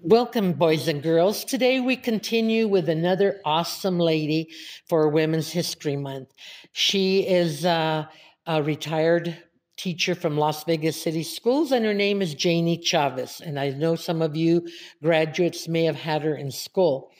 Welcome, boys and girls. Today we continue with another awesome lady for Women's History Month. She is uh, a retired teacher from Las Vegas City Schools, and her name is Janie Chavez. And I know some of you graduates may have had her in school.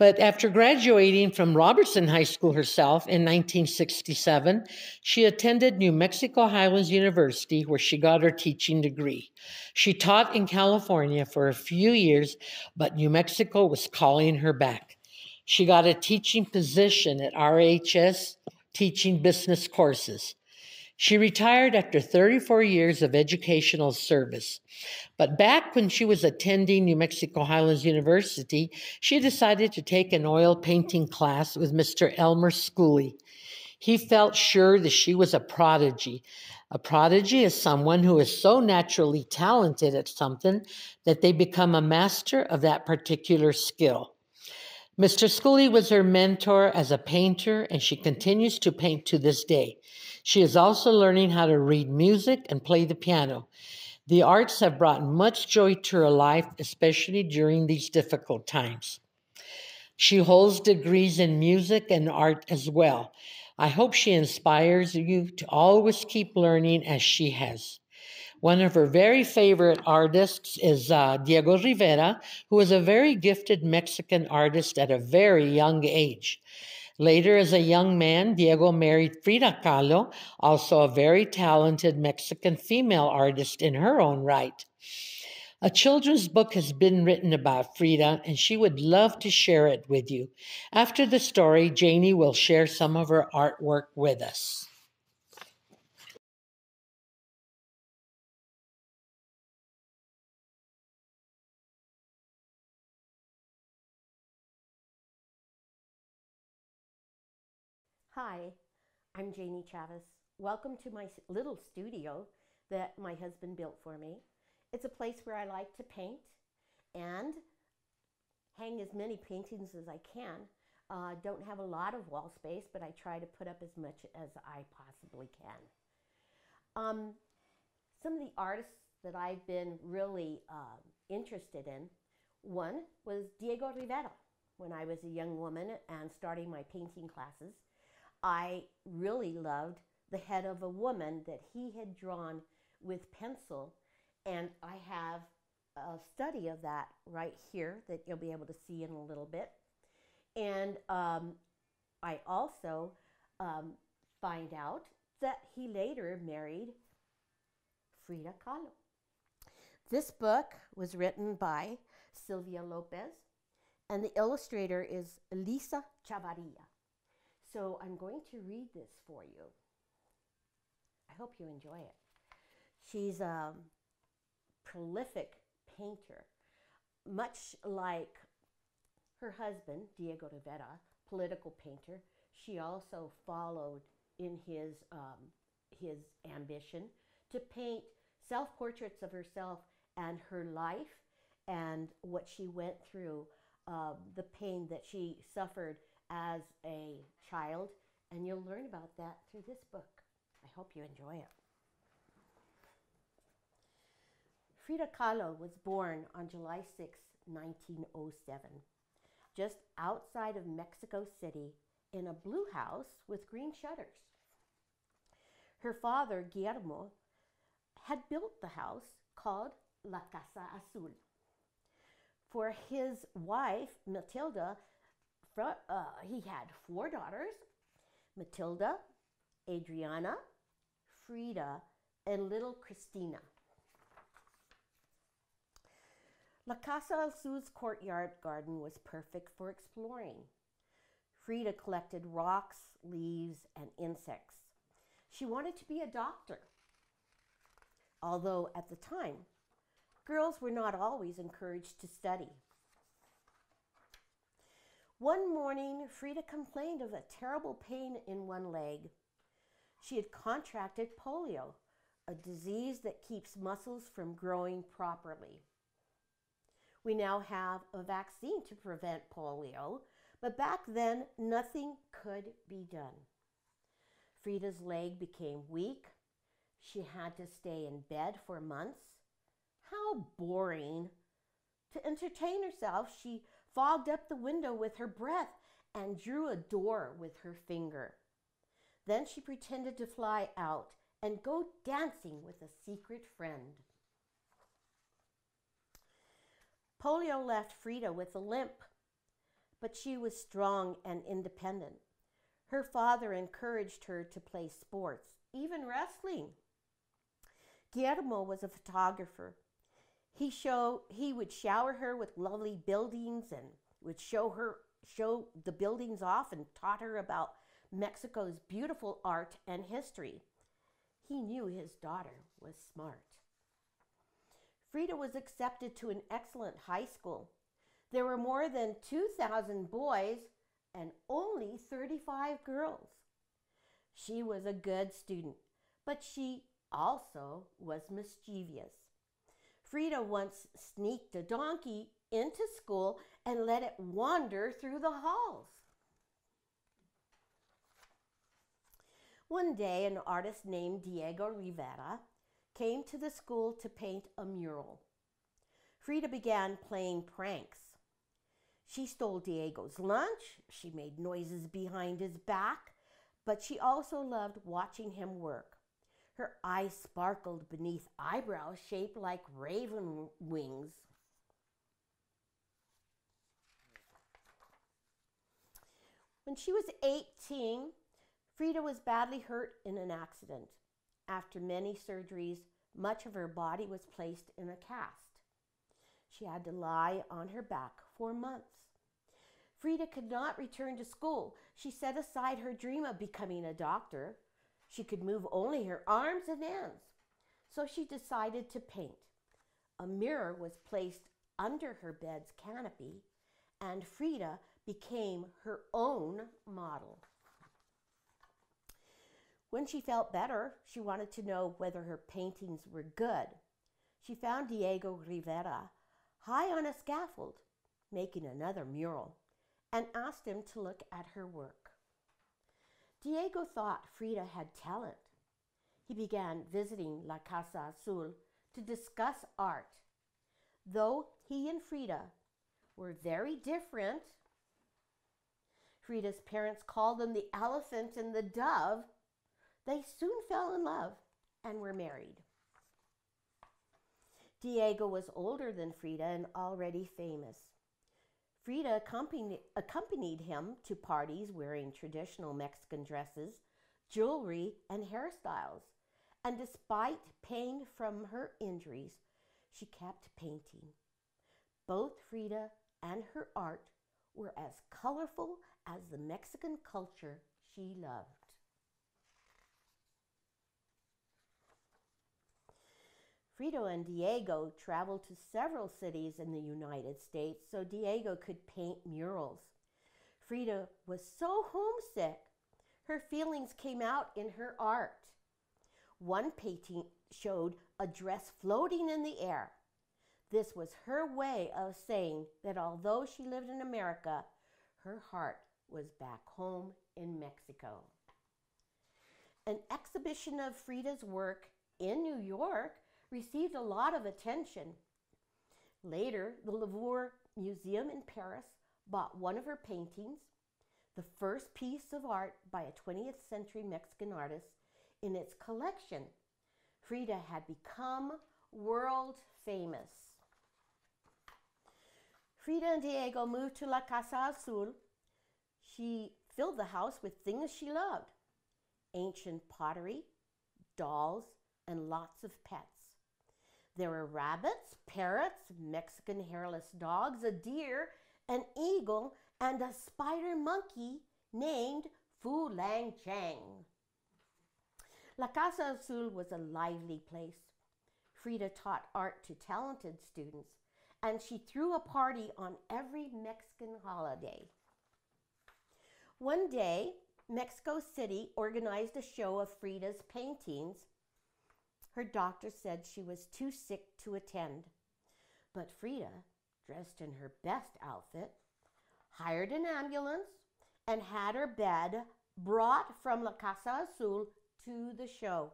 But after graduating from Robertson High School herself in 1967, she attended New Mexico Highlands University, where she got her teaching degree. She taught in California for a few years, but New Mexico was calling her back. She got a teaching position at RHS, teaching business courses. She retired after 34 years of educational service. But back when she was attending New Mexico Highlands University, she decided to take an oil painting class with Mr. Elmer Schooley. He felt sure that she was a prodigy. A prodigy is someone who is so naturally talented at something that they become a master of that particular skill. Mr. Schooley was her mentor as a painter, and she continues to paint to this day. She is also learning how to read music and play the piano. The arts have brought much joy to her life, especially during these difficult times. She holds degrees in music and art as well. I hope she inspires you to always keep learning as she has. One of her very favorite artists is uh, Diego Rivera, who was a very gifted Mexican artist at a very young age. Later, as a young man, Diego married Frida Kahlo, also a very talented Mexican female artist in her own right. A children's book has been written about Frida, and she would love to share it with you. After the story, Janie will share some of her artwork with us. Hi, I'm Janie Chavez. Welcome to my little studio that my husband built for me. It's a place where I like to paint and hang as many paintings as I can. Uh, don't have a lot of wall space, but I try to put up as much as I possibly can. Um, some of the artists that I've been really uh, interested in, one was Diego Rivera when I was a young woman and starting my painting classes. I really loved the head of a woman that he had drawn with pencil. And I have a study of that right here that you'll be able to see in a little bit. And um, I also um, find out that he later married Frida Kahlo. This book was written by Silvia Lopez, and the illustrator is Lisa Chavarria. So I'm going to read this for you. I hope you enjoy it. She's a prolific painter, much like her husband, Diego Rivera, political painter. She also followed in his, um, his ambition to paint self portraits of herself and her life and what she went through, uh, the pain that she suffered as a child, and you'll learn about that through this book. I hope you enjoy it. Frida Kahlo was born on July 6, 1907, just outside of Mexico City in a blue house with green shutters. Her father, Guillermo, had built the house called La Casa Azul. For his wife, Matilda, uh, he had four daughters Matilda, Adriana, Frida, and little Christina. La Casa Azul's courtyard garden was perfect for exploring. Frida collected rocks, leaves, and insects. She wanted to be a doctor. Although at the time, girls were not always encouraged to study. One morning, Frida complained of a terrible pain in one leg. She had contracted polio, a disease that keeps muscles from growing properly. We now have a vaccine to prevent polio, but back then nothing could be done. Frida's leg became weak. She had to stay in bed for months. How boring! To entertain herself, she fogged up the window with her breath and drew a door with her finger. Then she pretended to fly out and go dancing with a secret friend. Polio left Frida with a limp, but she was strong and independent. Her father encouraged her to play sports, even wrestling. Guillermo was a photographer. He show he would shower her with lovely buildings and would show her show the buildings off and taught her about Mexico's beautiful art and history. He knew his daughter was smart. Frida was accepted to an excellent high school. There were more than 2,000 boys and only 35 girls. She was a good student, but she also was mischievous. Frida once sneaked a donkey into school and let it wander through the halls. One day, an artist named Diego Rivera came to the school to paint a mural. Frida began playing pranks. She stole Diego's lunch, she made noises behind his back, but she also loved watching him work. Her eyes sparkled beneath eyebrows shaped like raven wings. When she was 18, Frida was badly hurt in an accident. After many surgeries, much of her body was placed in a cast. She had to lie on her back for months. Frida could not return to school. She set aside her dream of becoming a doctor. She could move only her arms and hands. So she decided to paint. A mirror was placed under her bed's canopy, and Frida became her own model. When she felt better, she wanted to know whether her paintings were good. She found Diego Rivera high on a scaffold making another mural and asked him to look at her work. Diego thought Frida had talent. He began visiting La Casa Azul to discuss art. Though he and Frida were very different, Frida's parents called them the elephant and the dove they soon fell in love and were married. Diego was older than Frida and already famous. Frida accompanied, accompanied him to parties wearing traditional Mexican dresses, jewelry, and hairstyles. And despite pain from her injuries, she kept painting. Both Frida and her art were as colorful as the Mexican culture she loved. Frida and Diego traveled to several cities in the United States so Diego could paint murals. Frida was so homesick, her feelings came out in her art. One painting showed a dress floating in the air. This was her way of saying that although she lived in America, her heart was back home in Mexico. An exhibition of Frida's work in New York received a lot of attention. Later, the Louvre Museum in Paris bought one of her paintings, the first piece of art by a 20th century Mexican artist, in its collection. Frida had become world famous. Frida and Diego moved to La Casa Azul. She filled the house with things she loved ancient pottery, dolls, and lots of pets. There were rabbits, parrots, Mexican hairless dogs, a deer, an eagle, and a spider monkey named Fu Lang Chang. La Casa Azul was a lively place. Frida taught art to talented students, and she threw a party on every Mexican holiday. One day, Mexico City organized a show of Frida's paintings her doctor said she was too sick to attend. But Frida, dressed in her best outfit, hired an ambulance and had her bed brought from La Casa Azul to the show.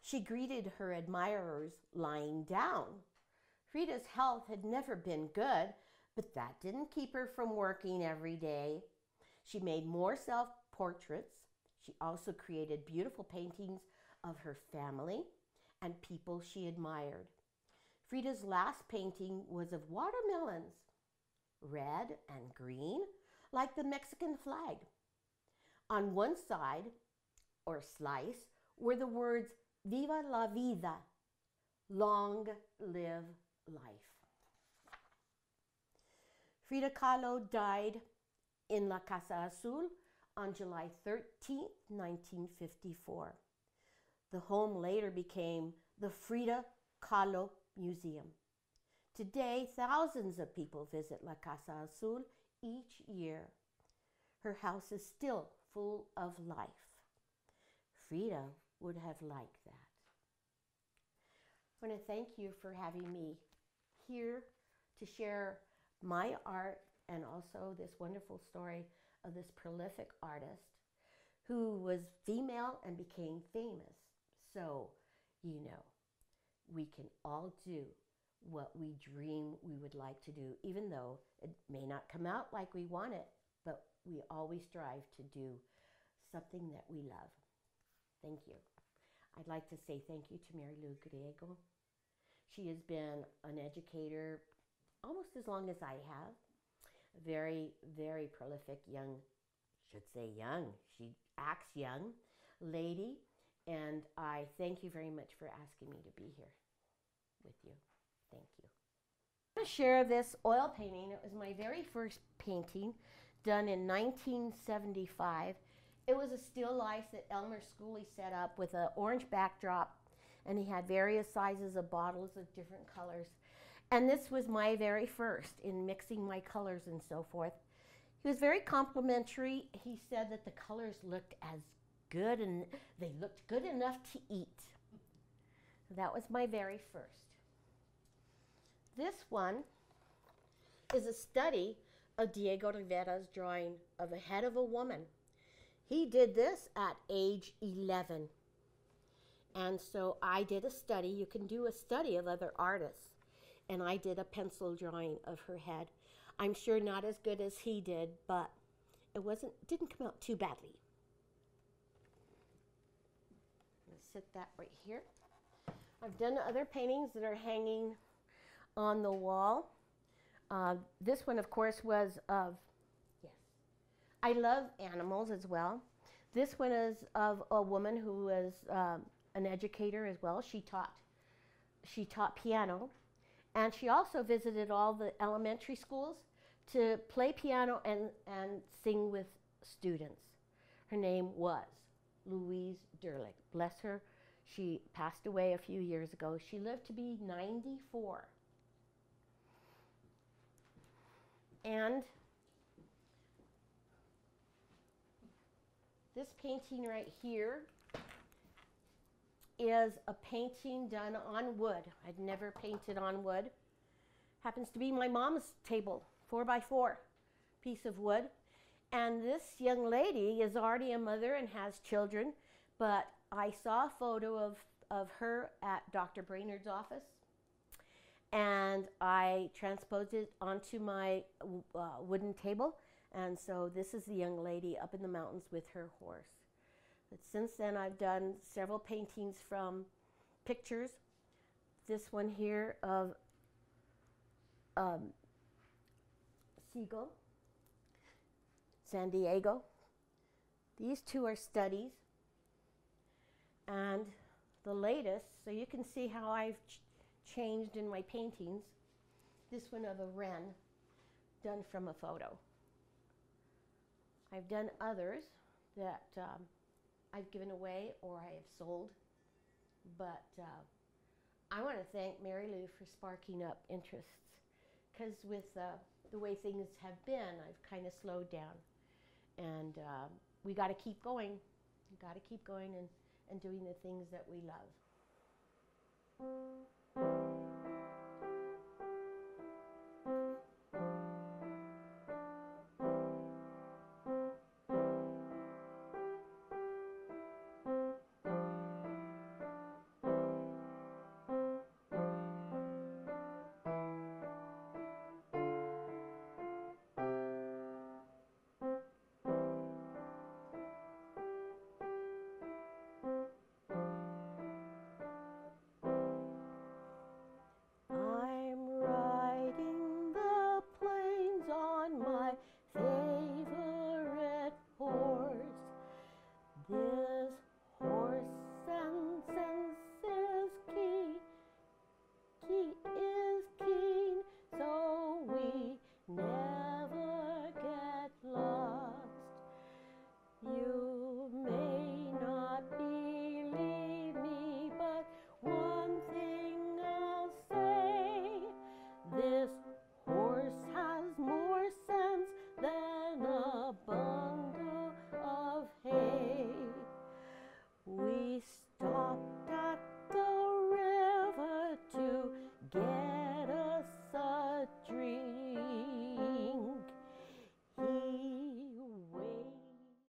She greeted her admirers lying down. Frida's health had never been good, but that didn't keep her from working every day. She made more self portraits. She also created beautiful paintings of her family and people she admired. Frida's last painting was of watermelons, red and green, like the Mexican flag. On one side, or slice, were the words Viva la vida, long live life. Frida Kahlo died in La Casa Azul on July 13, 1954. The home later became the Frida Kahlo Museum. Today, thousands of people visit La Casa Azul each year. Her house is still full of life. Frida would have liked that. I want to thank you for having me here to share my art and also this wonderful story of this prolific artist who was female and became famous. So, you know, we can all do what we dream we would like to do, even though it may not come out like we want it, but we always strive to do something that we love. Thank you. I'd like to say thank you to Mary Lou Griego. She has been an educator almost as long as I have. A very, very prolific young, should say young, she acts young lady. And I thank you very much for asking me to be here with you. Thank you. I'm going to share this oil painting. It was my very first painting done in 1975. It was a still life that Elmer Schooley set up with an orange backdrop, and he had various sizes of bottles of different colors. And this was my very first in mixing my colors and so forth. He was very complimentary. He said that the colors looked as good and they looked good enough to eat. That was my very first. This one is a study of Diego Rivera's drawing of a head of a woman. He did this at age 11. And so I did a study. You can do a study of other artists. And I did a pencil drawing of her head. I'm sure not as good as he did, but it wasn't didn't come out too badly. Sit that right here. I've done other paintings that are hanging on the wall. Uh, this one, of course, was of, yes, I love animals as well. This one is of a woman who was um, an educator as well. She taught, she taught piano, and she also visited all the elementary schools to play piano and, and sing with students. Her name was Louise Derlich. Bless her. She passed away a few years ago. She lived to be 94. And this painting right here is a painting done on wood. I'd never painted on wood. Happens to be my mom's table, four by four piece of wood. And this young lady is already a mother and has children, but I saw a photo of, of her at Dr. Brainerd's office and I transposed it onto my uh, wooden table. And so this is the young lady up in the mountains with her horse. But since then, I've done several paintings from pictures. This one here of um, Seagull, San Diego. These two are studies. And the latest, so you can see how I've changed in my paintings. This one of a wren done from a photo. I've done others that um, I've given away or I have sold, but uh, I want to thank Mary Lou for sparking up interests because with uh, the way things have been, I've kind of slowed down. And uh, we got to keep going. We got to keep going and, and doing the things that we love.